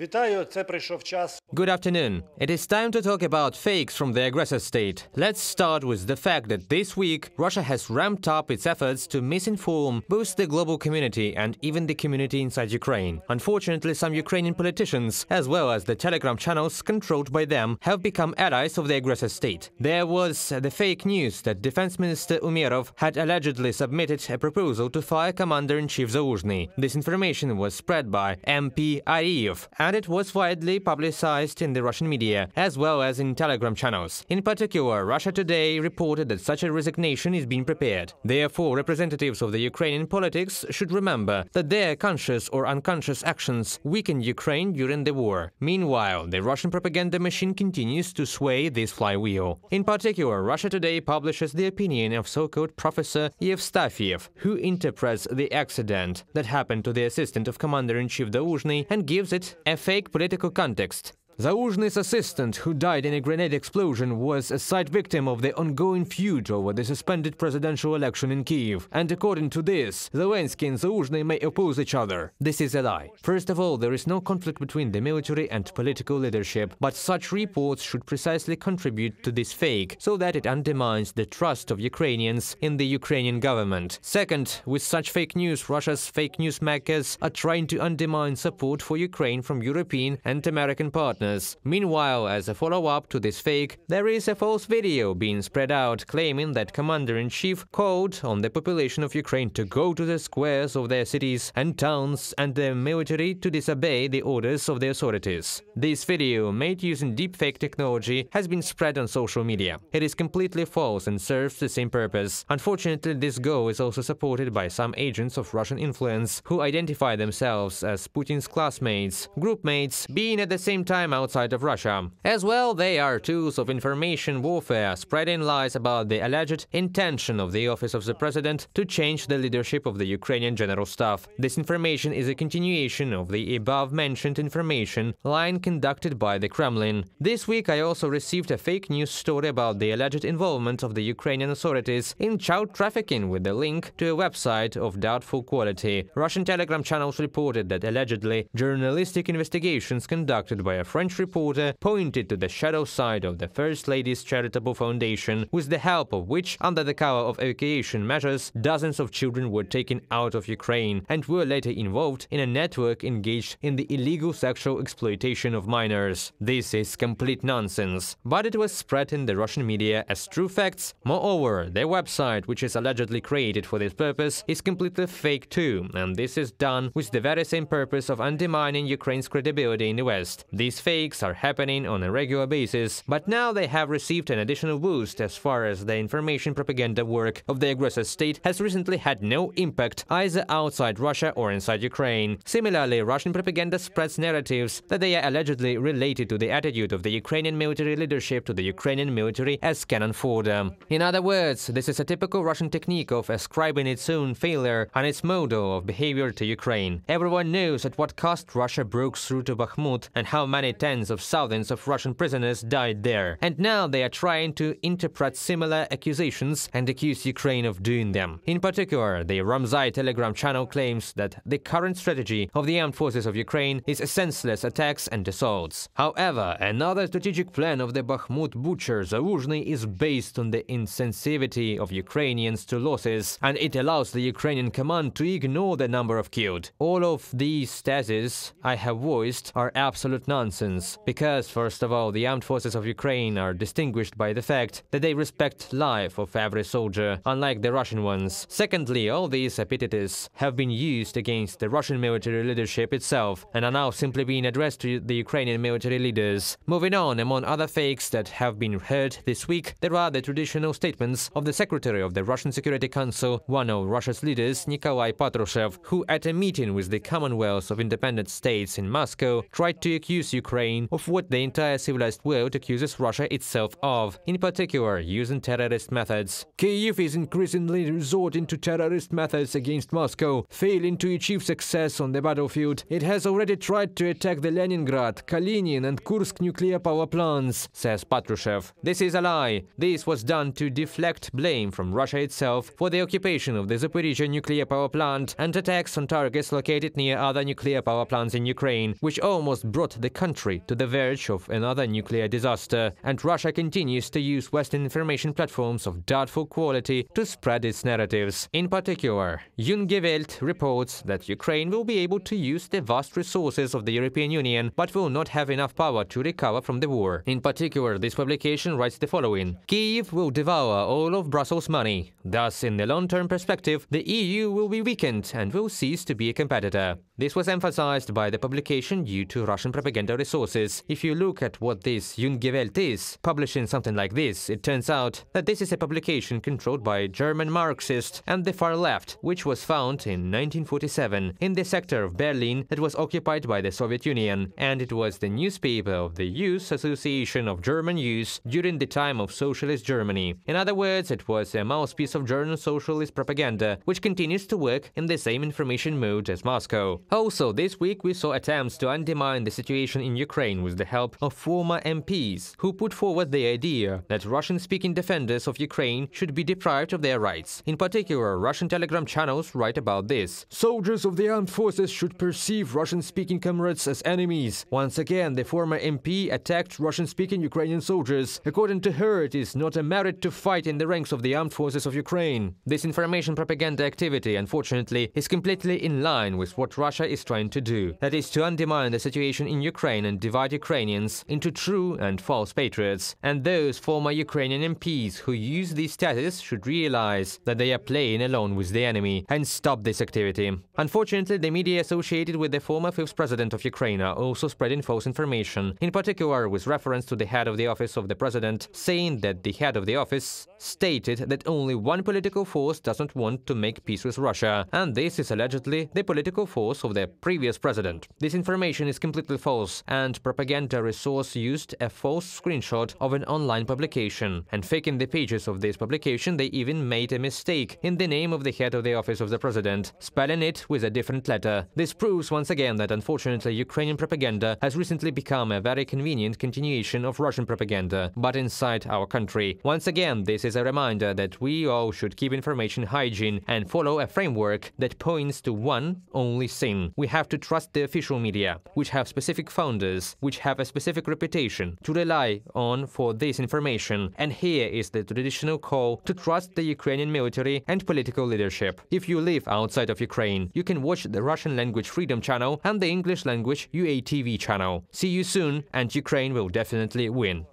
Good afternoon. It is time to talk about fakes from the aggressor state. Let's start with the fact that this week Russia has ramped up its efforts to misinform both the global community and even the community inside Ukraine. Unfortunately, some Ukrainian politicians, as well as the Telegram channels controlled by them, have become allies of the aggressor state. There was the fake news that Defense Minister Umerov had allegedly submitted a proposal to fire Commander-in-Chief Zaluzhny. This information was spread by MP Ariev, and it was widely publicized in the Russian media, as well as in Telegram channels. In particular, Russia Today reported that such a resignation is being prepared. Therefore, representatives of the Ukrainian politics should remember that their conscious or unconscious actions weakened Ukraine during the war. Meanwhile, the Russian propaganda machine continues to sway this flywheel. In particular, Russia Today publishes the opinion of so-called Professor Yevstafiev, who interprets the accident that happened to the assistant of Commander-in-Chief Zaluzhny and gives it a fake political context. Zaluzhny's assistant, who died in a grenade explosion, was a side victim of the ongoing feud over the suspended presidential election in Kiev. And according to this, Zelensky and Zaluzhny may oppose each other. This is a lie. First of all, there is no conflict between the military and political leadership, but such reports should precisely contribute to this fake, so that it undermines the trust of Ukrainians in the Ukrainian government. Second, with such fake news, Russia's fake news makers are trying to undermine support for Ukraine from European and American partners. Meanwhile, as a follow-up to this fake, there is a false video being spread out claiming that Commander-in-Chief called on the population of Ukraine to go to the squares of their cities and towns and the military to disobey the orders of the authorities. This video, made using deepfake technology, has been spread on social media. It is completely false and serves the same purpose. Unfortunately, this goal is also supported by some agents of Russian influence who identify themselves as Putin's classmates, groupmates, being at the same time outside of Russia. As well, they are tools of information warfare, spreading lies about the alleged intention of the office of the president to change the leadership of the Ukrainian general staff. This information is a continuation of the above-mentioned information line conducted by the Kremlin. This week, I also received a fake news story about the alleged involvement of the Ukrainian authorities in child trafficking with the link to a website of doubtful quality. Russian Telegram channels reported that allegedly journalistic investigations conducted by a French reporter pointed to the shadow side of the First Lady's Charitable Foundation, with the help of which, under the cover of evacuation measures, dozens of children were taken out of Ukraine and were later involved in a network engaged in the illegal sexual exploitation of minors. This is complete nonsense, but it was spread in the Russian media as true facts. Moreover, their website, which is allegedly created for this purpose, is completely fake too, and this is done with the very same purpose of undermining Ukraine's credibility in the West. These fakes are happening on a regular basis, but now they have received an additional boost as far as the information propaganda work of the aggressor state has recently had no impact either outside Russia or inside Ukraine. Similarly, Russian propaganda spreads narratives that they are allegedly related to the attitude of the Ukrainian military leadership to the Ukrainian military as cannon fodder. In other words, this is a typical Russian technique of ascribing its own failure and its model of behavior to Ukraine. Everyone knows at what cost Russia broke through to Bakhmut and how many tens of thousands of Russian prisoners died there. And now they are trying to interpret similar accusations and accuse Ukraine of doing them. In particular, the Ramzai Telegram channel claims that the current strategy of the armed forces of Ukraine is senseless attacks and assaults. However, another strategic plan of the Bakhmut butcher Zaluzhny is based on the insensitivity of Ukrainians to losses, and it allows the Ukrainian command to ignore the number of killed. All of these theses I have voiced are absolute nonsense, because, first of all, the armed forces of Ukraine are distinguished by the fact that they respect life of every soldier, unlike the Russian ones. Secondly, all these epithets have been used against the Russian military leadership itself, and are now simply being addressed to the Ukrainian military leaders. Moving on, among other fakes that have been heard this week, there are the traditional statements of the Secretary of the Russian Security Council, one of Russia's leaders, Nikolai Patrushev, who at a meeting with the Commonwealth of Independent States in Moscow tried to accuse Ukraine Ukraine of what the entire civilized world accuses Russia itself of, in particular using terrorist methods. Kyiv is increasingly resorting to terrorist methods against Moscow, failing to achieve success on the battlefield. It has already tried to attack the Leningrad, Kalinin and Kursk nuclear power plants, says Patrushev. This is a lie. This was done to deflect blame from Russia itself for the occupation of the Zaporizhia nuclear power plant and attacks on targets located near other nuclear power plants in Ukraine, which almost brought the country to the verge of another nuclear disaster. And Russia continues to use Western information platforms of doubtful quality to spread its narratives. In particular, Junge Welt reports that Ukraine will be able to use the vast resources of the European Union, but will not have enough power to recover from the war. In particular, this publication writes the following Kyiv will devour all of Brussels' money. Thus, in the long term perspective, the EU will be weakened and will cease to be a competitor. This was emphasized by the publication due to Russian propaganda resources. If you look at what this Junge Welt is, publishing something like this, it turns out that this is a publication controlled by German Marxists and the far left, which was found in 1947 in the sector of Berlin that was occupied by the Soviet Union, and it was the newspaper of the Youth Association of German Youth during the time of Socialist Germany. In other words, it was a mouthpiece of German socialist propaganda, which continues to work in the same information mode as Moscow. Also, this week we saw attempts to undermine the situation in Ukraine with the help of former MPs, who put forward the idea that Russian-speaking defenders of Ukraine should be deprived of their rights. In particular, Russian telegram channels write about this. Soldiers of the armed forces should perceive Russian-speaking comrades as enemies. Once again, the former MP attacked Russian-speaking Ukrainian soldiers. According to her, it is not a merit to fight in the ranks of the armed forces of Ukraine. This information propaganda activity, unfortunately, is completely in line with what Russia is trying to do. That is to undermine the situation in Ukraine and divide Ukrainians into true and false patriots. And those former Ukrainian MPs who use this status should realize that they are playing alone with the enemy and stop this activity. Unfortunately, the media associated with the former fifth president of Ukraine are also spreading false information, in particular with reference to the head of the office of the president, saying that the head of the office stated that only one political force doesn't want to make peace with Russia, and this is allegedly the political force of the previous president. This information is completely false, and propaganda resource used a false screenshot of an online publication, and faking the pages of this publication, they even made a mistake in the name of the head of the office of the president, spelling it with a different letter. This proves once again that unfortunately Ukrainian propaganda has recently become a very convenient continuation of Russian propaganda, but inside our country. Once again, this is a reminder that we all should keep information hygiene and follow a framework that points to one only thing. We have to trust the official media, which have specific founders, which have a specific reputation, to rely on for this information. And here is the traditional call to trust the Ukrainian military and political leadership. If you live outside of Ukraine, you can watch the Russian language Freedom channel and the English language UATV channel. See you soon, and Ukraine will definitely win.